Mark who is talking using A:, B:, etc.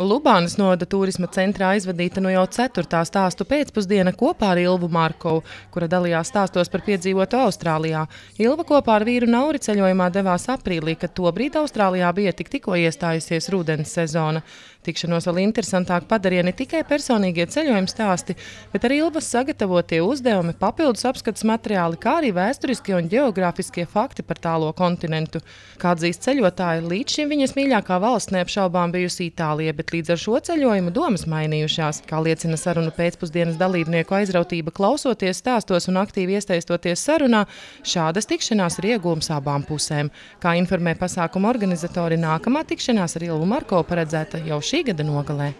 A: Lubānas noda turisma centrā aizvadīta no jau 4. stāstu pēcpusdiena kopā ar Ilvu Markovu, kura dalījās stāstos par piedzīvotu Austrālijā. Ilva kopā ar vīru Nauri ceļojumā devās aprīlī, kad tobrīd Austrālijā bija tik tikko iestājusies rudens sezona. Tikšanos vēl interesantāk padarīja ne tikai personīgie ceļojuma stāsti, bet arī Ilvas sagatavotie uzdevumi, papildus apskats materiāli, kā arī vēsturiskie un geogrāfiskie fakti par tālo kontinentu. Kā atzīst ceļotāji, līdz šim viņas mīļākā valsts neapšaubām bijusi Itālija, bet līdz ar šo ceļojumu domas mainījušās. Kā liecina sarunu pēcpusdienas dalībnieku aizrautība klausoties stāstos un aktīvi iesaistoties sarunā, šādas tikšanās ir iegūms abām pusēm. Kā informē pasākuma organizatori, nākamā tikšanās ar Ilvu Marko paredzēta jau šī gada nogalē.